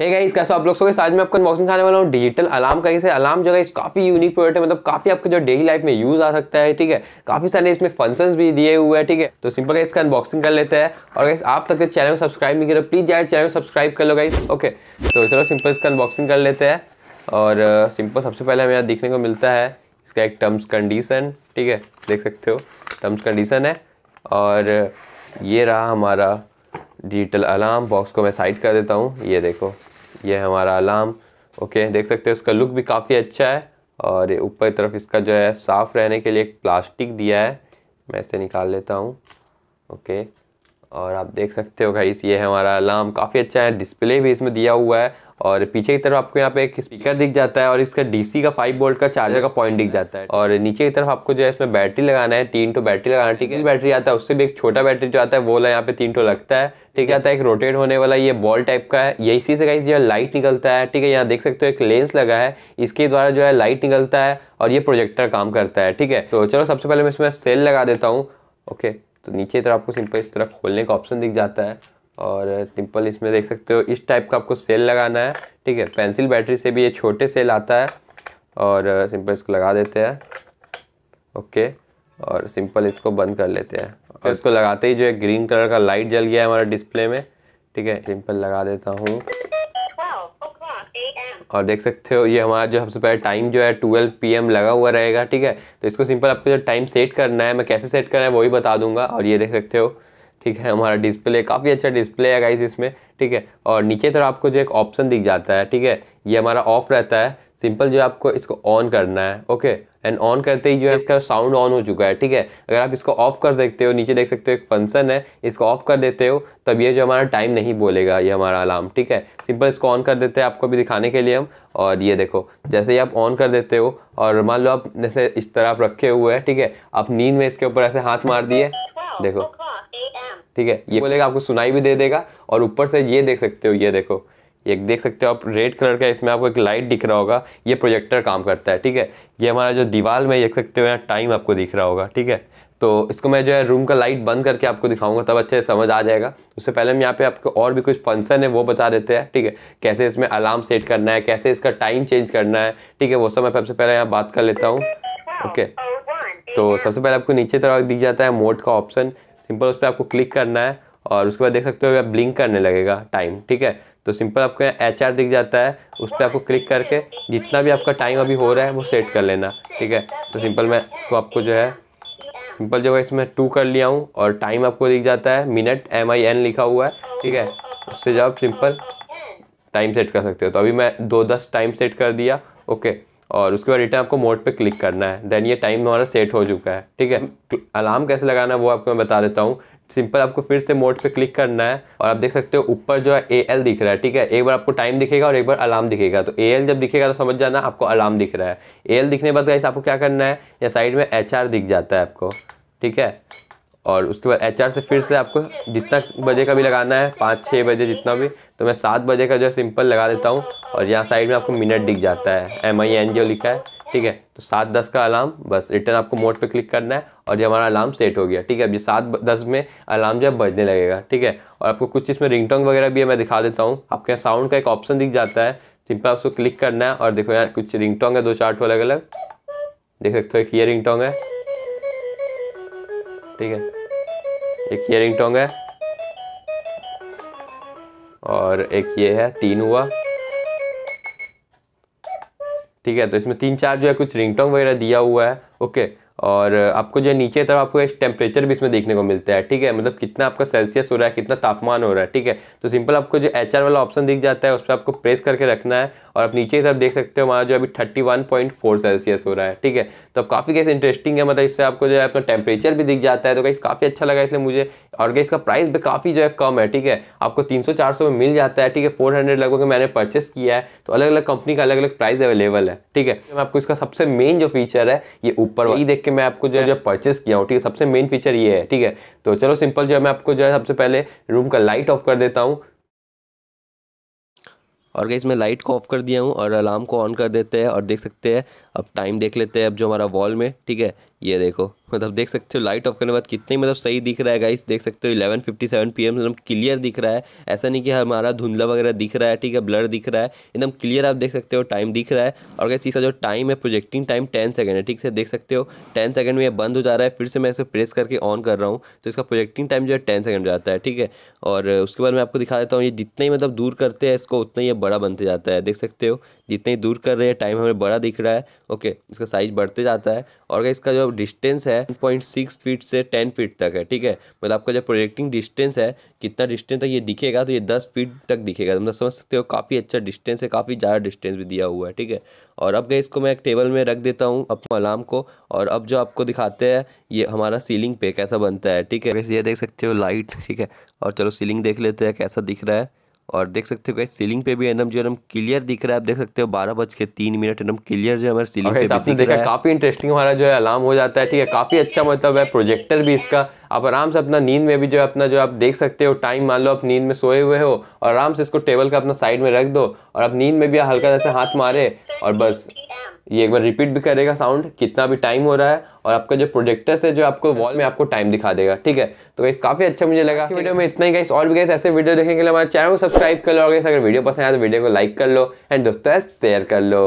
है गाइस कैसे आप लोग? सो आज मैं आपको अनबॉक्सिंग खाने वाला हूँ। डिजिटल अलार्म का इसे अलार्म जो है, इस काफ़ी यूनिक प्रोडक्ट है। मतलब काफ़ी आपके जो डेली लाइफ में यूज़ आ सकता है, ठीक है? काफ़ी सारे इसमें फ़ंक्शंस भी दिए हुए हैं, ठीक है? तो सिंपल इसका अनबॉक्सिंग कर लेते हैं। और गाइस आप तक चैनल को सब्सक्राइब नहीं करो प्लीज़ जाए चैनल को सब्सक्राइब कर लो गाइस ओके तो चलो सिंपल इसका अनबॉक्सिंग कर लेते हैं। और सिंपल सबसे पहले हमें यहाँ देखने को मिलता है, इसका एक टर्म्स कंडीशन ठीक है? देख सकते हो टर्म्स कंडीशन है। और ये रहा हमारा डिजिटल अलार्म बॉक्स को मैं साइड कर देता हूँ। ये देखो, ये हमारा अलार्म ओके देख सकते हो इसका लुक भी काफ़ी अच्छा है और ऊपर तरफ़ इसका जो है साफ़ रहने के लिए एक प्लास्टिक दिया है। मैं इसे निकाल लेता हूँ ओके और आप देख सकते हो भाई ये हमारा अलार्म काफ़ी अच्छा है। डिस्प्ले भी इसमें दिया हुआ है। और पीछे की तरफ़ आपको यहाँ पे एक स्पीकर दिख जाता है और इसका डीसी का फाइव वोल्ट का चार्जर का पॉइंट दिख जाता है। और नीचे की तरफ़ आपको जो है इसमें बैटरी लगाना है, तीन टो बैटरी लगाना है। ठीक है। बैटरी आता है, उससे भी एक छोटा बैटरी जो आता है, वो यहाँ पे तीन टो लगता है। ठीक है। आता है एक रोटेट होने वाला, ये बॉल टाइप का है। ये इसी से कहीं जो है लाइट निकलता है। ठीक है। यहाँ देख सकते हो एक लेंस लगा है। इसके द्वारा जो है लाइट निकलता है और ये प्रोजेक्टर काम करता है। ठीक है। तो चलो सबसे पहले मैं इसमें सेल लगा देता हूँ। ओके तो नीचे तरफ़ आपको सिंपल इस तरफ़ खोलने का ऑप्शन दिख जाता है। और सिंपल इसमें देख सकते हो इस टाइप का आपको सेल लगाना है ठीक है? पेंसिल बैटरी से भी ये छोटे सेल आता है और सिंपल इसको लगा देते हैं ओके? और सिंपल इसको बंद कर लेते हैं। और इसको लगाते ही जो है ग्रीन कलर का लाइट जल गया है हमारे डिस्प्ले में ठीक है? सिंपल लगा देता हूँ। और देख सकते हो ये हमारा जो सबसे पहले टाइम जो है ट्वेल्व पी लगा हुआ रहेगा ठीक है? तो इसको सिंपल आपको जो टाइम सेट करना है मैं कैसे सेट करना है वही बता दूँगा। और ये देख सकते हो ठीक है, हमारा डिस्प्ले काफ़ी अच्छा डिस्प्ले है गाइस इसमें, ठीक है? और नीचे तरफ़ आपको जो एक ऑप्शन दिख जाता है, ठीक है? ये हमारा ऑफ़ रहता है सिंपल जो आपको इसको ऑन करना है ओके एंड ऑन करते ही जो है इसका साउंड ऑन हो चुका है, ठीक है? अगर आप इसको ऑफ़ कर सकते हो, नीचे देख सकते हो एक फ़ंक्शन है, इसको ऑफ़ कर देते हो, तब ये जो हमारा टाइम नहीं बोलेगा, ये हमारा अलार्म ठीक है? सिंपल इसको ऑन कर देते हैं आपको भी दिखाने के लिए हम, और ये देखो, जैसे ही आप ऑन कर देते हो, और मान लो आप जैसे इस तरह आप रखे हुए हैं, ठीक है? आप नींद में इसके ऊपर ऐसे हाथ मार दिए, देखो ठीक है? ये बोलेगा आपको सुनाई भी दे देगा और ऊपर से ये देख सकते हो ये देखो। ये देख सकते हो आप रेड कलर का इसमें आपको एक लाइट दिख रहा होगा ये प्रोजेक्टर काम करता है ठीक है? ये हमारा जो दीवार में देख सकते हो यहाँ टाइम आपको दिख रहा होगा ठीक है? तो इसको मैं जो है रूम का लाइट बंद करके आपको दिखाऊँगा तब अच्छे से समझ आ जाएगा। उससे पहले हम यहाँ पे आपको और भी कुछ फ़ंक्शन है वो बता देते हैं ठीक है? कैसे इसमें अलार्म सेट करना है कैसे इसका टाइम चेंज करना है ठीक है? वो सब मैं सबसे पहले यहाँ बात कर लेता हूँ ओके? तो सबसे पहले आपको नीचे तरफ़ दिख जाता है मोड का ऑप्शन सिंपल उस पर आपको क्लिक करना है और उसके बाद देख सकते हो आप ब्लिंक करने लगेगा टाइम, ठीक है? तो सिंपल आपको एच दिख जाता है, उस पर आपको क्लिक करके जितना भी आपका टाइम अभी हो रहा है वो सेट कर लेना, ठीक है? तो सिंपल मैं इसको आपको जो है, सिंपल जो है इसमें टू कर लिया हूँ और टाइम आपको दिख जाता है, मिनट एम आई एन लिखा हुआ है, ठीक है? उससे जब सिंपल टाइम सेट कर सकते हो। तो अभी मैं दो दस टाइम सेट कर दिया, ओके? और उसके बाद रिटर्न आपको मोड पे क्लिक करना है। देन ये टाइम हमारा सेट हो चुका है, ठीक है? अलार्म कैसे लगाना है वो आपको मैं बता देता हूँ। सिंपल आपको फिर से मोड पे क्लिक करना है और आप देख सकते हो ऊपर जो है ए एल दिख रहा है, ठीक है? एक बार आपको टाइम दिखेगा और एक बार अलार्म दिखेगा। तो ए एल जब दिखेगा तो समझ जाना आपको अलार्म दिख रहा है। ए एल दिखने के बाद आपको क्या करना है? या साइड में एच आर दिख जाता है आपको, ठीक है? और उसके बाद एचआर से फिर से आपको जितना बजे का भी लगाना है, पाँच छः बजे जितना भी तो मैं सात बजे का जो है सिंपल लगा देता हूँ और यहाँ साइड में आपको मिनट दिख जाता है। एम आई एन जो लिखा है, ठीक है? तो सात, दस का अलार्म बस रिटर्न आपको मोड पे क्लिक करना है और ये हमारा अलार्म सेट हो गया, ठीक है? अभी सात, दस में अलार्म जो है बजने लगेगा, ठीक है? और आपको कुछ इसमें रिंगटोंग वगैरह भी है, मैं दिखा देता हूँ। आपके यहाँ साउंड का एक ऑप्शन दिख जाता है सिंपल आपको क्लिक करना है और देखो यहाँ कुछ रिंगटोंग है, दो चार अलग अलग देख सकते हो, एक ये रिंगटोंग है। ठीक है। एक ये रिंगटोंग है। और एक ये है, तीन हुआ। ठीक है तो इसमें तीन चार जो है कुछ रिंगटोंग वगैरह दिया हुआ है। ओके और आपको जो नीचे तरफ़ आपको एक टेम्परेचर भी इसमें देखने को मिलता है, ठीक है? मतलब कितना आपका सेल्सियस हो रहा है, कितना तापमान हो रहा है, ठीक है? तो सिंपल आपको जो एचआर वाला ऑप्शन दिख जाता है, उस पर आपको प्रेस करके रखना है और आप नीचे की तरफ़ देख सकते हो हमारा जो अभी thirty one point four Celsius हो रहा है, ठीक है? तो अब काफ़ी कैसे इंटरेस्टिंग है मतलब इससे आपको जो है अपना टेम्परेचर भी दिख जाता है तो कैसे काफ़ी अच्छा लगा इसलिए मुझे, और इसका प्राइस भी काफ़ी जो है कम है, ठीक है? आपको तीन सौ चार सौ में मिल जाता है, ठीक है? फोर हंड्रेड लगभग मैंने परचेस किया है तो अलग अलग कंपनी का अलग अलग प्राइस अवेलेबल है, ठीक है? मैं आपको इसका सबसे मेन जो फीचर है, ये ऊपर वही देख के मैं आपको जो है परचेस किया हूँ ठीक है? सबसे मेन फीचर ये है ठीक है? तो चलो सिंपल जो है मैं आपको जो है सबसे पहले रूम का लाइट ऑफ़ कर देता हूँ। और गई मैं लाइट को ऑफ़ कर दिया हूँ और अलार्म को ऑन कर देते हैं और देख सकते हैं। अब टाइम देख लेते हैं अब जो हमारा वॉल में ठीक है? ये देखो मतलब देख सकते हो लाइट ऑफ़ करने के बाद कितने मतलब सही दिख रहा है गाइस देख सकते हो इलेवन फिफ्टी सेवन पी मतलब क्लियर दिख रहा है। ऐसा नहीं कि हमारा धुंधला वगैरह दिख रहा है, ठीक है ब्लर दिख रहा है, एकदम क्लियर आप देख सकते हो टाइम दिख रहा है। और गैस इसका जो टाइम है प्रोजेक्टिंग टाइम टेन सेकंड है, ठीक से देख सकते हो टेन सेकंड में ये बंद हो जा रहा है, फिर से मैं इसे प्रेस करके ऑन कर रहा हूँ तो इसका प्रोजेक्टिंग टाइम जो है टेन सेकंड जाता है, ठीक है। और उसके बाद मैं आपको दिखा देता हूँ, ये जितना ही मतलब दूर करते हैं इसको, उतना ही ये बड़ा बनते जाता है, देख सकते हो, जितना ही दूर कर रहे हैं टाइम हमें बड़ा दिख रहा है ओके इसका साइज़ बढ़ते जाता है। और इसका जो डिस्टेंस है पॉइंट सिक्स फीट से टेन फीट तक है, ठीक है? मतलब आपका जो प्रोजेक्टिंग डिस्टेंस है, कितना डिस्टेंस तक ये दिखेगा तो ये दस फीट तक दिखेगा। मतलब समझ सकते हो, काफ़ी अच्छा डिस्टेंस है, काफ़ी ज़्यादा डिस्टेंस भी दिया हुआ है, ठीक है? और अब गए इसको मैं एक टेबल में रख देता हूँ अपने अलार्म को, और अब जो आपको दिखाते हैं, ये हमारा सीलिंग पे कैसा बनता है, ठीक है? वैसे ये देख सकते हो लाइट ठीक है? और चलो सीलिंग देख लेते हैं कैसा दिख रहा है। और देख सकते हो सीलिंग पे भी एकदम जो एकदम क्लियर दिख रहा है। आप देख सकते हो बारह बज के तीन मिनट एकदम क्लियर जो हमारे सीलिंग पे भी दिख रहा है। काफ़ी इंटरेस्टिंग हमारा जो है अलार्म हो जाता है ठीक है? काफ़ी अच्छा मतलब है प्रोजेक्टर भी इसका। आप आराम से अपना नींद में भी जो है अपना जो आप देख सकते हो टाइम मान लो आप नींद में सोए हुए हो और आराम से इसको टेबल का अपना साइड में रख दो और आप नींद में भी हल्का जैसे हाथ मारे और बस। ये एक बार रिपीट भी करेगा साउंड कितना भी टाइम हो रहा है और आपका जो प्रोजेक्टर से जो आपको वॉल में आपको टाइम दिखा देगा ठीक है? तो गाइस काफ़ी अच्छा मुझे लगा। वीडियो में इतना ही गाइस और भी गाइस ऐसे वीडियो देखने के लिए हमारे चैनल को सब्सक्राइब कर लो और अगर वीडियो पसंद आया तो वीडियो को लाइक कर लो। एंड दोस्तों शेयर कर लो।